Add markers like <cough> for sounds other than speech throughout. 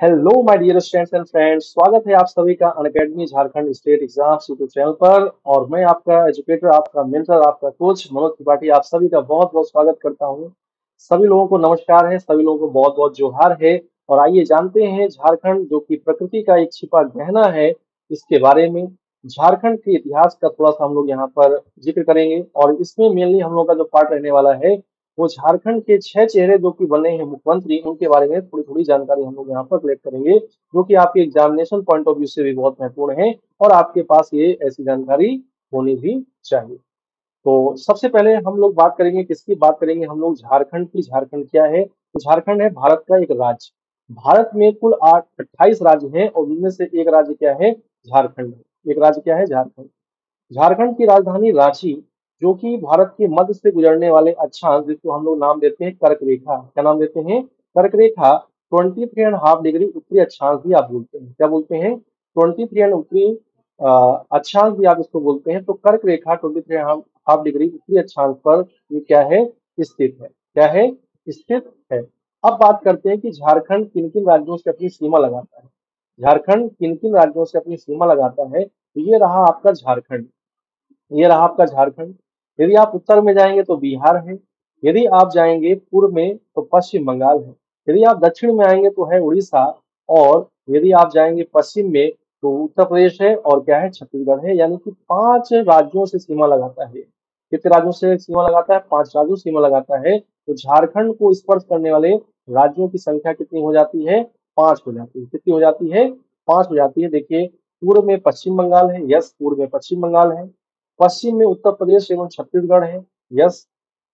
Hello my dear students and friends स्वागत है आप सभी का Unacademy Jharkhand state exams YouTube channel पर। और मैं आपका एजुकेटर आपका मेंटर आपका कोच मनोज त्रिपाठी, आप सभी का बहुत बहुत स्वागत करता हूँ। सभी लोगों को नमस्कार है, सभी लोगों को बहुत बहुत जोहार है। और आइए जानते हैं झारखंड, जो कि प्रकृति का एक छिपा गहना है, इसके बारे में। झारखंड के इतिहास का थोड़ा सा हम लोग यहाँ पर ज़िक्र करेंगे। और इसमें मेनली हम लोग का जो पार्ट रहने वाला है वो झारखंड के छह चेहरे जो कि बने हैं मुख्यमंत्री, उनके बारे में थोड़ी थोड़ी जानकारी हम लोग यहाँ पर कलेक्ट करेंगे, जो कि आपके एग्जामिनेशन पॉइंट ऑफ़ व्यू से भी बहुत महत्वपूर्ण है और आपके पास ये ऐसी जानकारी होनी भी चाहिए। तो सबसे पहले हम लोग बात करेंगे, किसकी बात करेंगे हम लोग? झारखंड की। झारखंड क्या है? तो झारखंड है भारत का एक राज्य। भारत में कुल आठ, अट्ठाईस राज्य हैं और उनमें से एक राज्य क्या है? झारखंड। एक राज्य क्या है? झारखंड। झारखंड की राजधानी रांची जो कि भारत के मध्य से गुजरने वाले अक्षांश जिसको हम लोग नाम देते हैं कर्क रेखा। क्या नाम देते हैं? कर्क रेखा, twenty three and half degree उत्तरी अक्षांश भी आप बोलते हैं। क्या बोलते हैं? ट्वेंटी थ्री एंड उत्तरी अक्षांश भी आप इसको बोलते हैं। तो कर्क रेखा, ट्वेंटी थ्री हाफ़ डिग्री उत्तरी अक्षांश पर ये क्या है? स्थित है। क्या है? स्थित है। अब बात करते हैं कि झारखंड किन किन राज्यों से अपनी सीमा लगाता है। झारखंड किन किन राज्यों से अपनी सीमा लगाता है? तो ये रहा आपका झारखंड। ये रहा आपका झारखंड। यदि आप उत्तर में जाएँगे तो बिहार है, यदि आप जाएँगे पूर्व में तो पश्चिम बंगाल है, यदि आप दक्षिण में आएँगे तो है उड़ीसा, और यदि आप जाएँगे पश्चिम में तो उत्तर प्रदेश है और क्या है, छत्तीसगढ़ है, यानी कि पाँच राज्यों से सीमा लगाता है। कितने राज्यों से सीमा लगाता है? पाँच राज्यों सीमा लगाता है। तो झारखंड को स्पर्श करने वाले राज्यों की संख्या कितनी हो जाती है? पाँच हो जाती है। कितनी हो जाती है? पाँच हो जाती है। देखिए, पूर्व में पश्चिम बंगाल है, यस, पूर्व में पश्चिम बंगाल है। पश्चिम में उत्तर प्रदेश एवं छत्तीसगढ़ है। यस,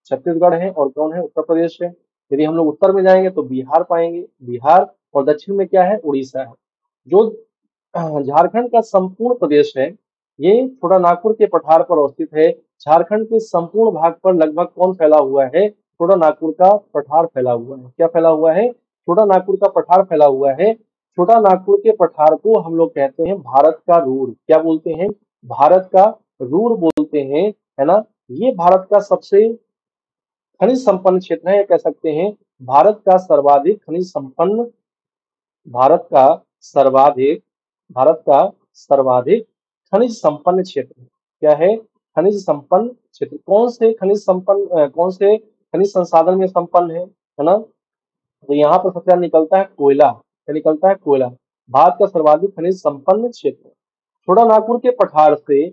छत्तीसगढ़ है और कौन है? उत्तर प्रदेश है। यदि हम लोग उत्तर में जाएँगे तो बिहार पाएँगे। बिहार और दक्षिण में क्या है? उड़ीसा है। जो <clears throat> झारखंड का संपूर्ण प्रदेश है, ये छोटा नागपुर के पठार पर अवस्थित है। झारखंड के संपूर्ण भाग पर लगभग कौन फैला हुआ है? छोटा नागपुर का पठार फैला हुआ है। क्या फैला हुआ है? छोटा नागपुर का पठार फैला हुआ है। छोटा नागपुर के पठार को हम लोग कहते हैं भारत का रूर क्या बोलते हैं? भारत का रूर बोलते हैं, है ना? ये भारत का सबसे खनिज संपन्न क्षेत्र है कह सकते हैं। भारत का सर्वाधिक खनिज संपन्न, भारत का सर्वाधिक, भारत का सर्वाधिक खनिज संपन्न क्षेत्र क्या है? खनिज संपन्न क्षेत्र। कौन से खनिज संपन्न कौन से खनिज संसाधन में संपन्न है है ना? तो यहाँ पर सबसे निकलता है कोयला, क्या निकलता है? कोयला। भारत का सर्वाधिक खनिज संपन्न क्षेत्र। छोटा नागपुर के पठार से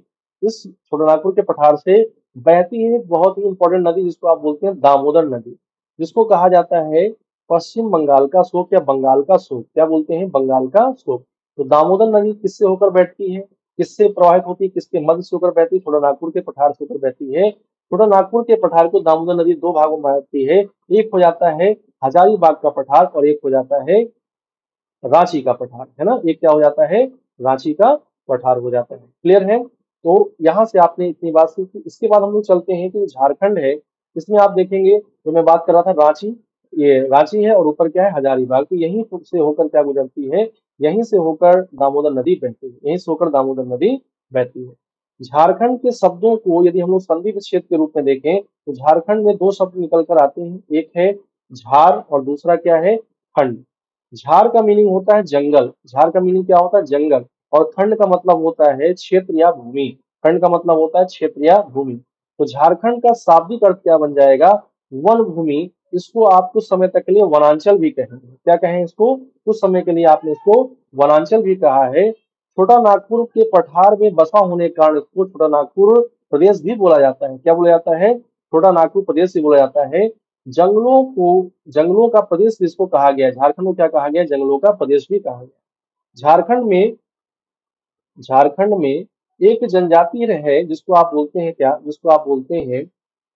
इस छोटानागपुर के पठार से बहती है बहुत ही इंपॉर्टेंट नदी जिसको आप बोलते हैं दामोदर नदी, जिसको कहा जाता है पश्चिम बंगाल का शोक या बंगाल का शोक क्या बोलते हैं? बंगाल का शोक तो दामोदर नदी किससे होकर बैठती है? किससे प्रवाहित होती है? किसके मध्य से होकर बहती है? छोटा नागपुर के पठार से होकर बहती है। छोटा नागपुर के पठार को दामोदर नदी दो भागों में बहती है। एक हो जाता है हजारीबाग का पठार और एक हो जाता है रांची का पठार, है ना? एक क्या हो जाता है? रांची का पठार हो जाता है। क्लियर है? तो यहाँ से आपने इतनी बात सीखी इसके बाद हम लोग चलते हैं कि झारखंड है, इसमें आप देखेंगे, जो मैं बात कर रहा था, रांची, ये रांची है और ऊपर क्या है, हजारीबाग। तो यहीं से होकर क्या गुजरती है, यहीं से होकर दामोदर नदी बहती है। यहीं से होकर दामोदर नदी बहती है। झारखंड के शब्दों को यदि हम लोग संधि विच्छेद के रूप में देखें तो झारखंड में दो शब्द निकल कर आते हैं। एक है झार और दूसरा क्या है, खंड। झार का मीनिंग होता है जंगल। झार का मीनिंग क्या होता है, जंगल। और खंड का मतलब होता है क्षेत्र या भूमि। खंड का मतलब होता है क्षेत्र या भूमि। तो झारखंड का शाब्दिक अर्थ क्या बन जाएगा? वन भूमि। इसको आप कुछ समय तक के लिए वनांचल भी कहेंगे। क्या कहें इसको? कुछ समय के लिए आपने इसको वनांचल भी कहा है। छोटा नागपुर के पठार में बसा होने के कारण इसको छोटा नागपुर प्रदेश भी बोला जाता है। क्या बोला जाता है? छोटा नागपुर प्रदेश भी बोला जाता है। जंगलों को, जंगलों का प्रदेश जिसको कहा गया झारखंड को क्या कहा गया जंगलों का प्रदेश भी कहा गया झारखंड में झारखंड में एक जनजाति है जिसको आप बोलते हैं क्या? जिसको आप बोलते हैं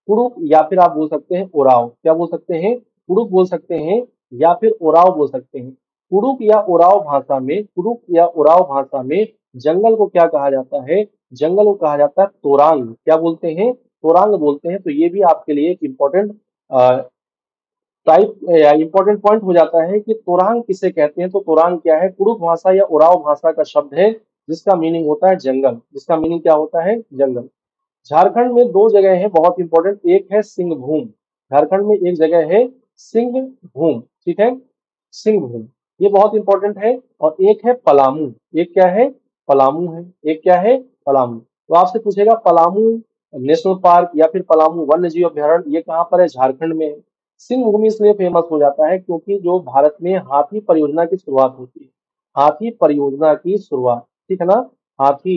कुड़ुक या फिर आप बोल सकते हैं ओराव। क्या बोल सकते हैं? कुड़ुक बोल सकते हैं या फिर ओराव बोल सकते हैं। कुड़ुक या ओराव भाषा में कुड़ुक या ओराव भाषा में जंगल को क्या कहा जाता है? जंगल को कहा जाता है तोरांग। क्या बोलते हैं? तोरांग बोलते हैं। तो ये भी आपके लिए एक इम्पोर्टेंट टाइप या इम्पोर्टेंट पॉइंट हो जाता है कि तोरांग किसे कहते हैं? तो तोरांग क्या है? कुड़ुक भाषा या ओराव भाषा का शब्द है। जिसका मीनिंग होता है जंगल। जिसका मीनिंग क्या होता है? जंगल। झारखंड में दो जगह है बहुत इंपॉर्टेंट एक है सिंहभूम झारखंड में एक जगह है सिंहभूम ठीक है? सिंहभूम ये बहुत इंपॉर्टेंट है। और एक है पलामू। एक क्या है? पलामू है। एक क्या है? पलामू। तो आपसे पूछेगा, पलामू नेशनल पार्क या फिर पलामू वन्य जीव अभ्यारण्य, ये कहाँ पर है? झारखंड में है। सिंह भूमि इसलिए फ़ेमस हो जाता है क्योंकि जो भारत में हाथी परियोजना की शुरुआत होती है। हाथी परियोजना की शुरुआत। ठीक है ना? हाथी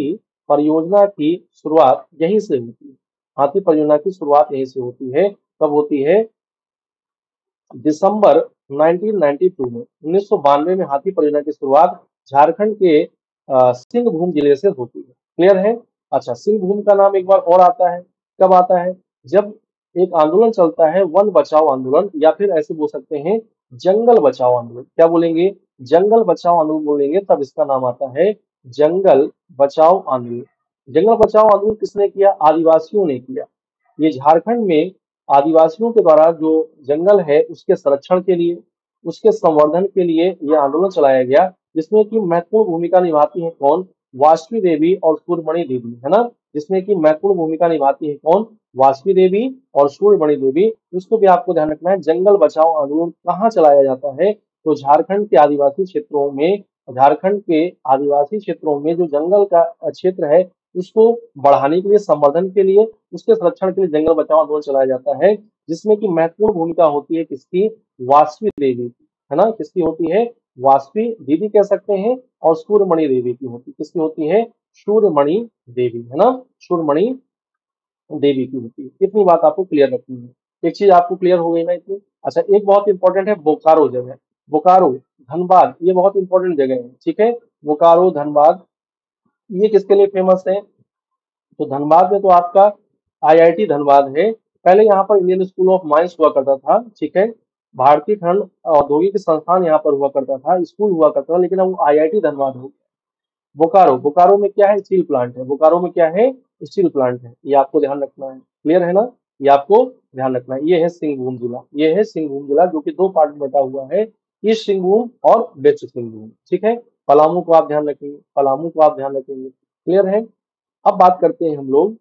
परियोजना की शुरुआत यहीं से होती है। हाथी परियोजना की शुरुआत यहीं से होती है। कब होती है? दिसंबर 1992 में। उन्नीस सौ बानवे में हाथी परियोजना की शुरुआत झारखंड के सिंहभूम ज़िले से होती है। क्लियर है? अच्छा सिंहभूम का नाम एक बार और आता है। कब आता है? जब एक आंदोलन चलता है, वन बचाओ आंदोलन, या फिर ऐसे बोल सकते हैं, जंगल बचाओ आंदोलन। क्या बोलेंगे? जंगल बचाओ आंदोलन बोलेंगे, तब इसका नाम आता है जंगल बचाओ आंदोलन। जंगल बचाओ आंदोलन किसने किया? आदिवासियों ने किया। ये झारखंड में आदिवासियों के द्वारा जो जंगल है, उसके संरक्षण के लिए, उसके संवर्धन के लिए यह आंदोलन चलाया गया, जिसमें कि महत्वपूर्ण भूमिका निभाती है कौन? वासवी देवी और सूर्यमणि देवी, है ना? जिसमें कि महत्वपूर्ण भूमिका निभाती है कौन? वासवी देवी और सूर्यमणि देवी। उसको भी आपको ध्यान रखना है, जंगल बचाओ आंदोलन कहाँ चलाया जाता है? तो झारखंड के आदिवासी क्षेत्रों में झारखंड के आदिवासी क्षेत्रों में जो जंगल का क्षेत्र है, उसको बढ़ाने के लिए, संवर्धन के लिए, उसके संरक्षण के लिए जंगल बचाओ आंदोलन चलाया जाता है, जिसमें कि महत्वपूर्ण भूमिका होती है किसकी? वासवी देवी है ना? किसकी होती है? वासवी दीदी कह सकते हैं और सूर्यमणि देवी की होती, किसकी होती है? सूर्यमणि देवी, है ना? सूर्यमणि देवी की होती है। इतनी बात आपको क्लियर रखनी है। एक चीज़ आपको क्लियर हो गई ना इतनी? अच्छा एक बहुत इंपॉर्टेंट है, बोकारो जगह। बोकारो धनबाद, ये बहुत इंपॉर्टेंट जगह है, ठीक है? बोकारो, धनबाद, ये किसके लिए फ़ेमस है? तो धनबाद में तो आपका आईआईटी धनबाद है। पहले यहाँ पर इंडियन स्कूल ऑफ़ माइंस हुआ करता था, ठीक है? भारतीय खंड औद्योगिक संस्थान यहाँ पर हुआ करता था, स्कूल हुआ करता था, लेकिन अब आईआईटी धनबाद हो बोकारो बोकारो में क्या है? स्टील प्लांट है। बोकारो में क्या है? स्टील प्लांट है। ये आपको ध्यान रखना है। क्लियर है ना? ये आपको ध्यान रखना है। ये है सिंहभूम जिला। ये है सिंहभूम जिला, जो कि दो पार्ट में बटा हुआ है। ईस्ट सिंहभूम और वेस्ट सिंहभूम ठीक है? पलामू को आप ध्यान रखेंगे, पलामू को आप ध्यान रखेंगे। क्लियर है? अब बात करते हैं हम लोग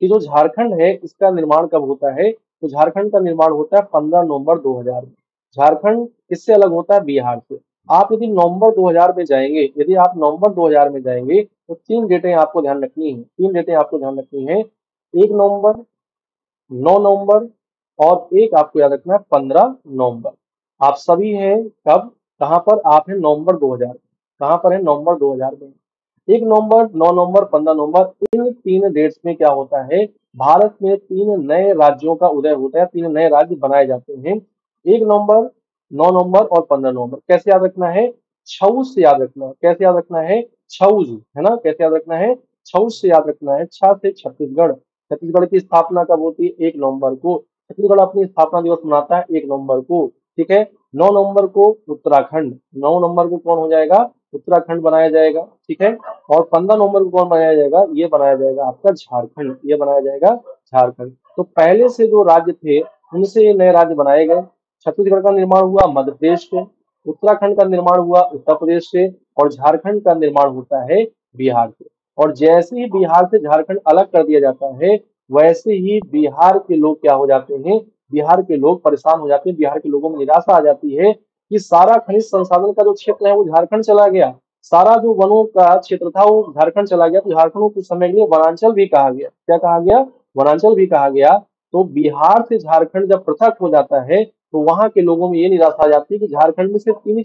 कि जो झारखंड है, इसका निर्माण कब होता है? तो झारखंड का निर्माण होता है पंद्रह नवंबर 2000 में। झारखंड किससे अलग होता है बिहार से। आप यदि नवंबर 2000 में जाएँगे, यदि आप नवंबर 2000 में जाएँगे तो तीन डेटें आपको ध्यान रखनी है। तीन डेटें आपको ध्यान रखनी है। एक नवंबर, नौ नवंबर और एक आपको याद रखना है पंद्रह नवंबर। आप सभी हैं कब? कहाँ पर? आप हैं नवंबर 2000 कहाँ पर है? नवंबर 2000 में। एक नवंबर, नौ नवंबर, पंद्रह नवंबर, इन तीन डेट्स में क्या होता है? भारत में तीन नए राज्यों का उदय होता है, तीन नए राज्य बनाए जाते हैं। एक नवंबर, नौ नवंबर और पंद्रह नवंबर। कैसे याद रखना है? छऊ से याद रखना। कैसे याद रखना है? छऊज, है ना? कैसे याद रखना है? छऊ से याद रखना है। छ से छत्तीसगढ़। छत्तीसगढ़ की स्थापना कब होती है? एक नवंबर को। छत्तीसगढ़ अपनी स्थापना दिवस मनाता है एक नवंबर को। ठीक है? नौ नवंबर को उत्तराखंड। नौ नवंबर को कौन हो जाएगा? उत्तराखंड बनाया जाएगा, ठीक है? और पंद्रह नवंबर को कौन बनाया जाएगा? ये बनाया जाएगा आपका झारखंड। ये बनाया जाएगा झारखंड। तो पहले से जो राज्य थे, उनसे ये नए राज्य बनाए गए। छत्तीसगढ़ का निर्माण हुआ मध्य प्रदेश से, उत्तराखंड का निर्माण हुआ उत्तर प्रदेश से, और झारखंड का निर्माण होता है बिहार से। और जैसे ही बिहार से झारखंड अलग कर दिया जाता है, वैसे ही बिहार के लोग क्या हो जाते हैं? बिहार के लोग परेशान हो जाते हैं, बिहार के लोगों में निराशा आ जाती है कि सारा खनिज संसाधन का जो क्षेत्र है वो झारखंड चला गया। सारा जो वनों का क्षेत्र था वो झारखंड चला गया। तो झारखंड को कुछ समय के लिए वनांचल भी कहा गया। क्या कहा गया? वनांचल भी कहा गया। तो बिहार से झारखंड जब पृथक हो जाता है तो वहाँ के लोगों में ये निराशा आ जाती है कि झारखंड में सिर्फ़ तीन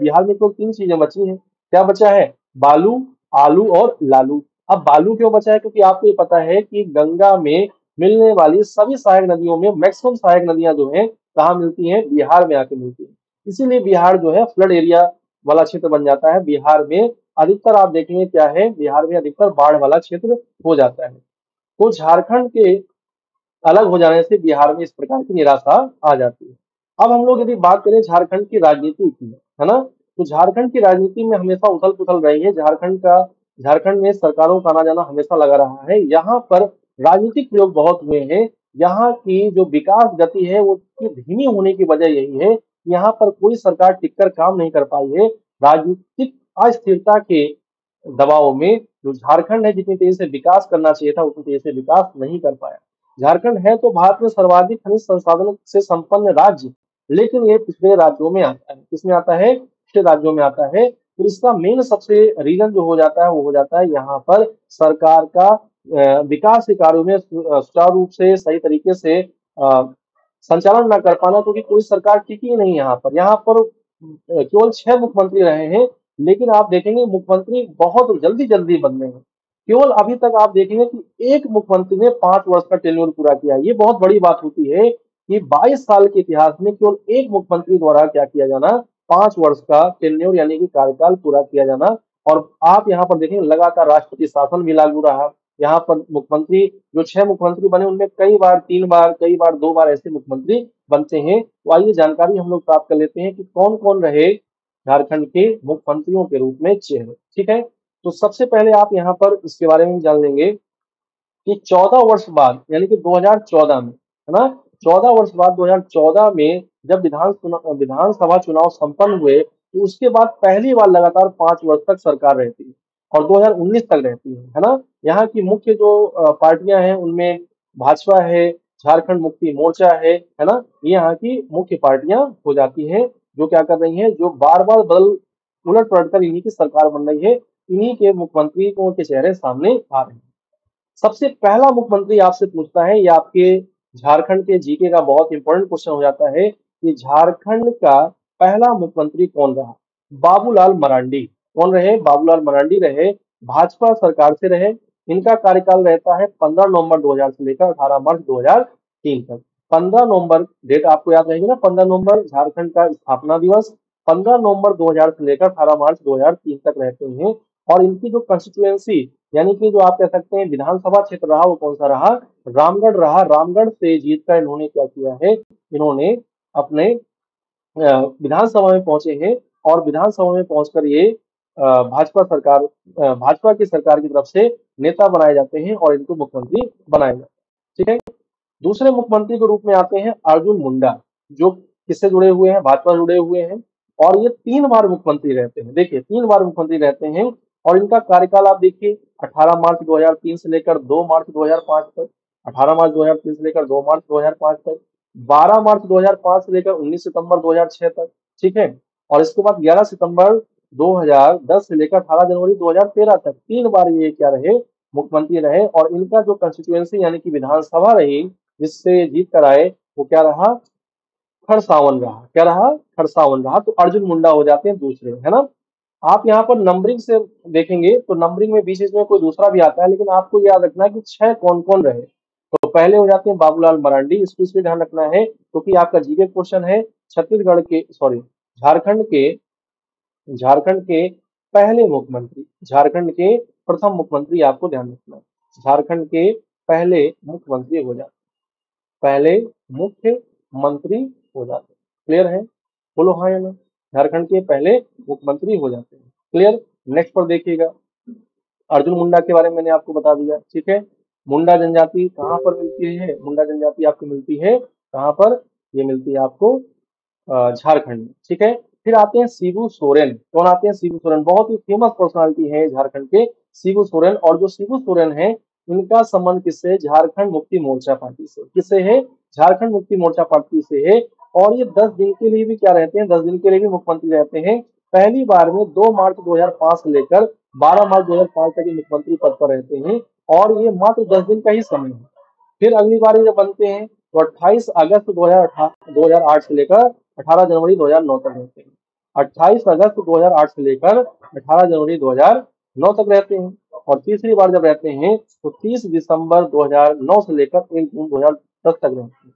बिहार में केवल तीन चीज़ें बची हैं। क्या बचा है? बालू, आलू और लालू। अब बालू क्यों बचा है? क्योंकि आपको ये पता है कि गंगा में मिलने वाली सभी सहायक नदियों में मैक्सिमम सहायक नदियाँ जो है, कहा मिलती हैं? बिहार में आके मिलती है। इसीलिए बिहार जो है फ्लड एरिया वाला क्षेत्र बन जाता है। बिहार में अधिकतर आप देखेंगे क्या है? बिहार में अधिकतर बाढ़ वाला क्षेत्र हो जाता है। तो झारखंड के अलग हो जाने से बिहार में इस प्रकार की निराशा आ जाती है। अब हम लोग यदि बात करें झारखंड की राजनीति की, है ना? तो झारखंड की राजनीति में हमेशा उथल पुथल रही है। झारखंड का, झारखंड में सरकारों का आना जाना हमेशा लगा रहा है। यहाँ पर राजनीतिक प्रयोग बहुत हुए हैं। यहाँ की जो विकास गति है, वो धीमी होने की वजह यही है, यहाँ पर कोई सरकार टिककर काम नहीं कर पाई है। राजनीतिक अस्थिरता के दबाव में जो झारखंड है, जितनी तेज़ी से विकास करना चाहिए था, उतनी तेज़ी से विकास नहीं कर पाया। झारखंड है तो भारत में सर्वाधिक खनिज संसाधनों से संपन्न राज्य, लेकिन ये पिछड़े राज्यों में आता है। किसमें आता है? छह राज्यों में आता है। तो इसका मेन सबसे रीजन जो हो जाता है, वो हो जाता है यहाँ पर सरकार का विकास के कार्यों में सुचारू रूप से, सही तरीके से संचालन न कर पाना क्योंकि कोई सरकार टिकी नहीं यहाँ पर। यहाँ पर केवल छह मुख्यमंत्री रहे हैं, लेकिन आप देखेंगे मुख्यमंत्री बहुत जल्दी जल्दी बदले हैं। केवल अभी तक आप देखेंगे कि एक मुख्यमंत्री ने पाँच वर्ष का टेन्योर पूरा किया ये बहुत बड़ी बात होती है कि 22 साल के इतिहास में केवल एक मुख्यमंत्री द्वारा क्या किया जाना, पाँच वर्ष का टेन्योर यानी कि कार्यकाल पूरा किया जाना, और आप यहाँ पर देखेंगे लगातार राष्ट्रपति शासन भी लागू रहा। यहाँ पर मुख्यमंत्री, जो छह मुख्यमंत्री बने, उनमें कई बार, तीन बार, कई बार, दो बार ऐसे मुख्यमंत्री बनते हैं। तो आइए जानकारी हम लोग प्राप्त कर लेते हैं कि कौन कौन रहे झारखंड के मुख्यमंत्रियों के रूप में चेहरे। ठीक है? तो सबसे पहले आप यहाँ पर इसके बारे में जान लेंगे कि 14 वर्ष बाद, यानी कि 2014 में, है ना? 14 वर्ष बाद 2014 में जब विधान विधानसभा चुनाव संपन्न हुए तो उसके बाद पहली बार लगातार पाँच वर्ष तक सरकार रहती है। और 2019 तक रहती है है ना? यहाँ की मुख्य जो पार्टियाँ हैं, उनमें भाजपा है, झारखंड मुक्ति मोर्चा है है ना? ये यहाँ की मुख्य पार्टियाँ हो जाती हैं, जो क्या कर रही हैं, जो बार बार बदल, उलट पलट कर इन्हीं की सरकार बन रही है, इन्हीं के मुख्यमंत्री के चेहरे सामने आ रहे हैं। सबसे पहला मुख्यमंत्री आपसे पूछता है, ये आपके झारखंड के जीके का बहुत इंपॉर्टेंट क्वेश्चन हो जाता है, कि झारखंड का पहला मुख्यमंत्री कौन रहा? बाबूलाल मरांडी। कौन रहे? बाबूलाल मरांडी रहे, भाजपा सरकार से रहे। इनका कार्यकाल रहता है 15 नवंबर 2000 से लेकर 18 मार्च 2003 तक। 15 नवंबर, डेट आपको याद रहेगी ना? 15 नवंबर, झारखंड का स्थापना दिवस। 15 नवंबर 2000 से लेकर 18 मार्च 2003 तक रहते हैं। और इनकी जो कंस्टिट्यूएंसी यानी कि जो आप कह सकते हैं विधानसभा क्षेत्र रहा, वो कौन सा रहा? रामगढ़ रहा। रामगढ़ से जीतकर इन्होंने क्या किया है? इन्होंने अपने विधानसभा में पहुँचे हैं। और विधानसभा में पहुंचकर ये भाजपा सरकार भाजपा की सरकार की तरफ़ से नेता बनाए जाते हैं और इनको मुख्यमंत्री बनाए जाते हैं। ठीक है? दूसरे मुख्यमंत्री के रूप में आते हैं अर्जुन मुंडा, जो किससे जुड़े हुए हैं? भाजपा जुड़े हुए हैं। और ये तीन बार मुख्यमंत्री रहते हैं। देखिए, तीन बार मुख्यमंत्री रहते हैं और इनका कार्यकाल आप देखिए 18 मार्च 2003 से लेकर 2 मार्च 2005 तक 18 मार्च 2003 से लेकर 2 मार्च 2005 तक 12 मार्च 2005 से लेकर 19 सितंबर 2006 तक। ठीक है? और इसके बाद 11 सितंबर 2010 से लेकर 18 जनवरी 2013 तक तीन बार ये क्या रहे, मुख्यमंत्री रहे और इनका जो कंस्टिट्यूएंसी यानी कि विधानसभा रही, जिससे जीत कर आए, वो क्या रहा? खरसावन रहा। क्या रहा? खरसावन रहा। तो अर्जुन मुंडा हो जाते हैं दूसरे, है ना? आप यहाँ पर नंबरिंग से देखेंगे तो नंबरिंग में बीच में कोई दूसरा भी आता है, लेकिन आपको याद रखना है कि छह कौन कौन रहे। तो पहले हो जाते हैं बाबूलाल मरांडी, इसको इसलिए ध्यान रखना है, क्योंकि तो आपका जीके क्वेश्चन है, छत्तीसगढ़ के सॉरी झारखंड के झारखंड के पहले मुख्यमंत्री, झारखंड के प्रथम मुख्यमंत्री आपको ध्यान रखना है। झारखंड के पहले मुख्यमंत्री हो जाते पहले मुख्यमंत्री हो जाते क्लियर है? बोलो हाँ या ना। झारखंड के पहले मुख्यमंत्री हो जाते हैं। क्लियर नेक्स्ट पर देखिएगा। अर्जुन मुंडा के बारे में मैंने आपको बता दिया। ठीक है? मुंडा जनजाति कहाँ पर मिलती है? मुंडा जनजाति आपको मिलती है कहाँ पर? ये मिलती है आपको झारखंड में। ठीक है? फिर आते हैं शिबू सोरेन। कौन आते हैं शिबू सोरेन? बहुत ही फ़ेमस पर्सनालिटी है झारखंड के शिबू सोरेन और जो शिबू सोरेन है, इनका संबंध किससे? झारखंड मुक्ति मोर्चा पार्टी से। किससे है? झारखंड मुक्ति मोर्चा पार्टी से है। और ये दस दिन के लिए भी क्या रहते हैं? दस दिन के लिए भी मुख्यमंत्री रहते हैं। पहली बार में दो मार्च 2005 से लेकर 12 मार्च 2005 तक ये मुख्यमंत्री पद पर रहते हैं और ये मात्र दस दिन का ही समय है। फिर अगली बार जब बनते हैं तो 28 अगस्त 2008 से लेकर 18 जनवरी 2009 तक रहते हैं। 28 अगस्त 2008 से लेकर 18 जनवरी 2009 तक रहते हैं और तीसरी बार जब रहते हैं तो 30 दिसंबर 2009 से लेकर 1 जून 2010 तक रहते हैं।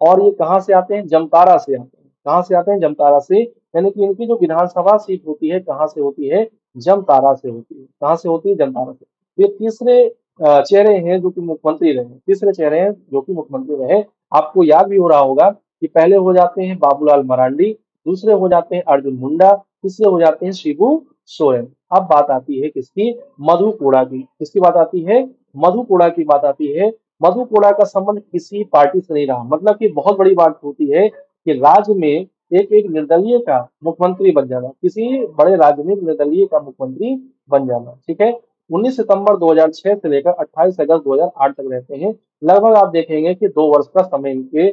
और ये कहाँ से आते हैं? जमतारा से आते हैं। कहाँ से आते हैं? जमतारा से। यानी कि इनकी जो विधानसभा सीट होती है, कहाँ से होती है? जमतारा से होती है। कहाँ से होती है? जमतारा से। ये तीसरे चेहरे हैं जो कि मुख्यमंत्री रहे तीसरे चेहरे हैं जो कि मुख्यमंत्री रहे। आपको याद भी हो रहा होगा कि पहले हो जाते हैं बाबूलाल मरांडी दूसरे हो जाते हैं अर्जुन मुंडा, तीसरे हो जाते हैं शिबू सोरेन। अब बात आती है किसकी? मधु कोड़ा की। किसकी बात आती है? मधु कोड़ा की बात आती है। मधु कोड़ा का संबंध किसी पार्टी से नहीं रहा। मतलब कि बहुत बड़ी बात होती है कि राज्य में एक एक निर्दलीय का मुख्यमंत्री बन जाना, किसी बड़े राज्य में निर्दलीय का मुख्यमंत्री बन जाना, ठीक है? 19 सितंबर 2006 से लेकर 28 अगस्त 2008 तक रहते हैं। लगभग आप देखेंगे कि दो वर्ष का समय इनके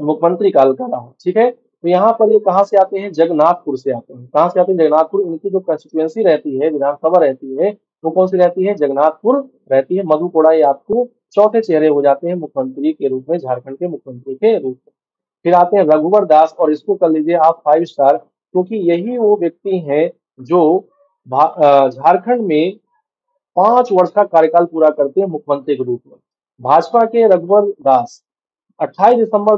मुख्यमंत्री काल का रहा, ठीक है? तो यहाँ पर ये कहाँ से आते हैं? जगन्नाथपुर से आते हैं। कहाँ से आते हैं? जगन्नाथपुर, इनकी जो कंस्टिट्यूएंसी रहती है, विधानसभा रहती है, वो कौन सी रहती है? जगन्नाथपुर रहती है। मधु कोड़ा ये आपको चौथे चेहरे हो जाते हैं मुख्यमंत्री के रूप में, झारखंड के मुख्यमंत्री के रूप में। फिर आते हैं रघुवर दास, और इसको कर लीजिए आप फाइव स्टार क्योंकि यही वो व्यक्ति हैं जो झारखंड में पाँच वर्ष का कार्यकाल पूरा करते हैं मुख्यमंत्री के रूप में। भाजपा के रघुवर दास 28 दिसंबर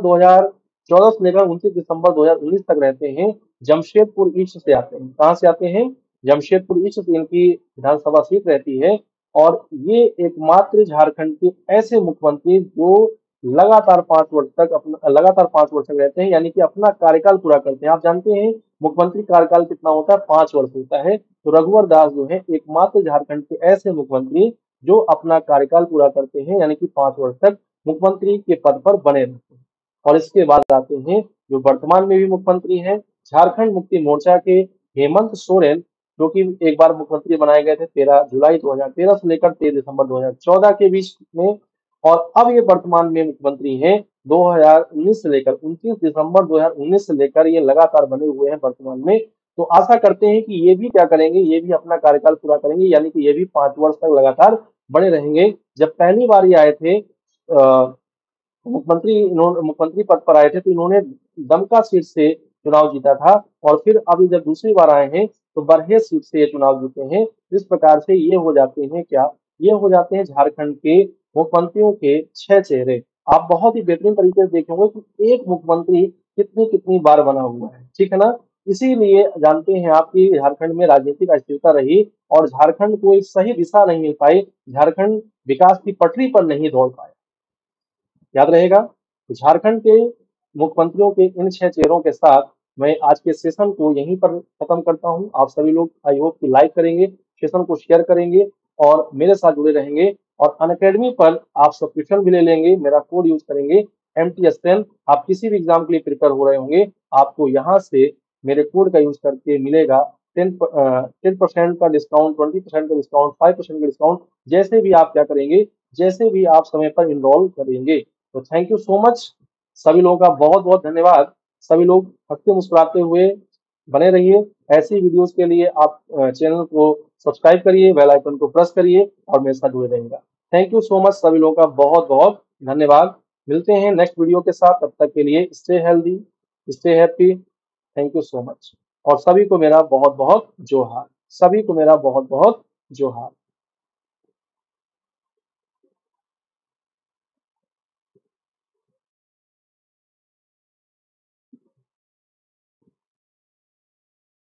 2014 से लेकर 29 दिसंबर 2019 तक रहते हैं, जमशेदपुर ईस्ट से आते हैं। कहाँ से आते हैं? जमशेदपुर ईस्ट से इनकी विधानसभा सीट रहती है और ये एकमात्र झारखंड के ऐसे मुख्यमंत्री जो लगातार पाँच वर्ष तक अपना, लगातार पाँच वर्ष तक रहते हैं, यानी कि अपना कार्यकाल पूरा करते हैं। आप जानते हैं, मुख्यमंत्री कार्यकाल कितना होता है? पाँच वर्ष होता है। तो रघुवर दास जो है, एकमात्र झारखंड के ऐसे मुख्यमंत्री जो अपना कार्यकाल पूरा करते हैं, यानी कि पाँच वर्ष तक मुख्यमंत्री के पद पर बने रहते हैं। और इसके बाद आते हैं जो वर्तमान में भी मुख्यमंत्री हैं, झारखंड मुक्ति मोर्चा के हेमंत सोरेन, जो कि एक बार मुख्यमंत्री बनाए गए थे तेरह जुलाई 2013 से लेकर तेरह दिसंबर 2014 के बीच में। और अब ये वर्तमान में मुख्यमंत्री हैं 2019 से लेकर 29 दिसंबर 2019 से लेकर ये लगातार बने हुए हैं वर्तमान में। तो आशा करते हैं कि ये भी क्या करेंगे, ये भी अपना कार्यकाल पूरा करेंगे, यानी कि ये भी पाँच वर्ष तक लगातार बने रहेंगे। जब पहली बार ये आए थे मुख्यमंत्री मुख्यमंत्री पद पर आए थे तो इन्होंने दमका सीट से चुनाव जीता था। और फिर अभी जब दूसरी बार आए हैं तो बरहे सीट से ये चुनाव जीते हैं। इस प्रकार से ये हो जाते हैं क्या? ये हो जाते हैं झारखंड के मुख्यमंत्रियों के छह चेहरे। आप बहुत ही बेहतरीन तरीके से देखेंगे कि एक मुख्यमंत्री कितनी कितनी बार बना हुआ है। ठीक है ना? इसीलिए जानते हैं आप कि झारखंड में राजनीतिक अस्थिरता रही और झारखंड को एक सही दिशा नहीं मिल पाई। झारखंड विकास की पटरी पर नहीं दौड़ पाया। याद रहेगा, झारखंड के मुख्यमंत्रियों के इन छह चेहरों के साथ मैं आज के सेशन को यहीं पर खत्म करता हूँ। आप सभी लोग आई होप की लाइक करेंगे, सेशन को शेयर करेंगे और मेरे साथ जुड़े रहेंगे और अन अकेडमी पर आप सब्सक्रिप्शन भी ले लेंगे, मेरा कोड यूज़ करेंगे एम टी आप किसी भी एग्ज़ाम के लिए प्रिपेयर हो रहे होंगे, आपको यहाँ से मेरे कोड का यूज़ करके मिलेगा टेन टेन परसेंट का डिस्काउंट, ट्वेंटी परसेंट का डिस्काउंट, फाइव परसेंट का डिस्काउंट, जैसे भी आप क्या करेंगे, जैसे भी आप समय पर इनरोल करेंगे तो थैंक यू सो मच सभी लोगों का बहुत बहुत धन्यवाद। सभी लोग हँसते मुस्कुराते हुए बने रहिए। ऐसी वीडियोस के लिए आप चैनल को सब्सक्राइब करिए बेल आइकन को प्रेस करिए और मेरे साथ जुड़े रहेगा। थैंक यू सो मच सभी लोगों का बहुत बहुत धन्यवाद। मिलते हैं नेक्स्ट वीडियो के साथ। तब तक के लिए stay healthy stay happy thank you so much और सभी को मेरा बहुत बहुत जोहार। सभी को मेरा बहुत बहुत जोहार।